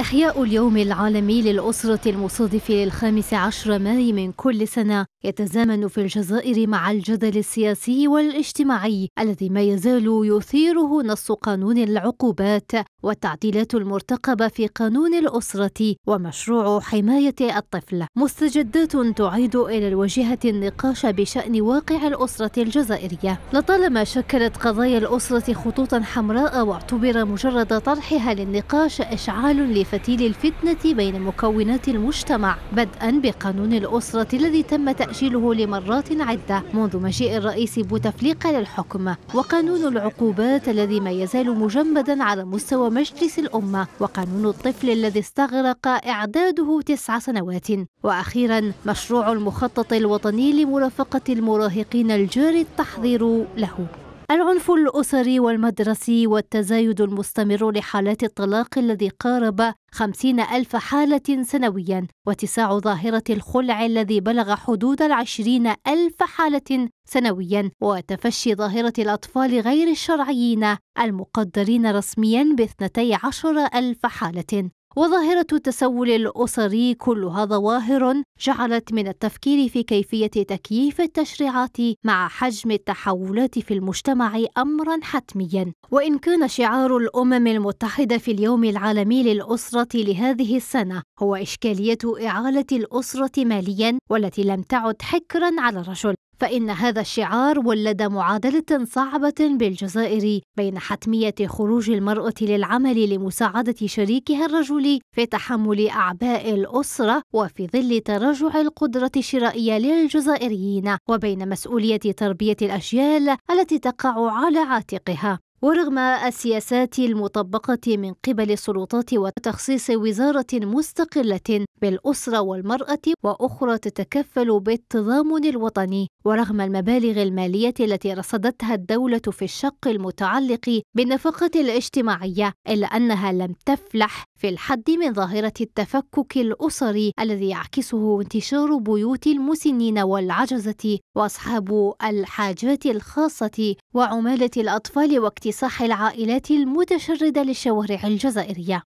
إحياء اليوم العالمي للأسرة المصادف للخامس عشر ماي من كل سنة يتزامن في الجزائر مع الجدل السياسي والاجتماعي الذي ما يزال يثيره نص قانون العقوبات والتعديلات المرتقبة في قانون الأسرة ومشروع حماية الطفل. مستجدات تعيد إلى الواجهة النقاش بشأن واقع الأسرة الجزائرية. لطالما شكلت قضايا الأسرة خطوطا حمراء واعتبر مجرد طرحها للنقاش إشعال لفتيل الفتنة بين مكونات المجتمع بدءا بقانون الأسرة الذي تم تأجيله لمرات عدة منذ مجيء الرئيس بوتفليقة للحكم وقانون العقوبات الذي ما يزال مجمدا على مستوى مجلس الأمة وقانون الطفل الذي استغرق إعداده تسع سنوات. وأخيرا مشروع المخطط الوطني لمرافقة المراهقين الجاري التحضير له. العنف الأسري والمدرسي والتزايد المستمر لحالات الطلاق الذي قارب خمسين ألف حالة سنويا واتساع ظاهرة الخلع الذي بلغ حدود العشرين ألف حالة سنويا وتفشي ظاهرة الأطفال غير الشرعيين المقدرين رسميا باثنتي عشر ألف حالة. وظاهرة التسول الأسري كلها ظواهر جعلت من التفكير في كيفية تكييف التشريعات مع حجم التحولات في المجتمع أمرا حتميا. وإن كان شعار الأمم المتحدة في اليوم العالمي للأسرة لهذه السنة هو إشكالية إعالة الأسرة ماليا والتي لم تعد حكرا على الرجل. فإن هذا الشعار ولد معادلة صعبة بالجزائر بين حتمية خروج المرأة للعمل لمساعدة شريكها الرجل في تحمل أعباء الأسرة وفي ظل تراجع القدرة الشرائية للجزائريين وبين مسؤولية تربية الأجيال التي تقع على عاتقها. ورغم السياسات المطبقة من قبل السلطات وتخصيص وزارة مستقلة بالأسرة والمرأة وأخرى تتكفل بالتضامن الوطني ورغم المبالغ المالية التي رصدتها الدولة في الشق المتعلق بالنفقة الاجتماعية إلا أنها لم تفلح في الحد من ظاهرة التفكك الأسري الذي يعكسه انتشار بيوت المسنين والعجزة وأصحاب الحاجات الخاصة وعمالة الأطفال واكتساح العائلات المتشردة للشوارع الجزائرية.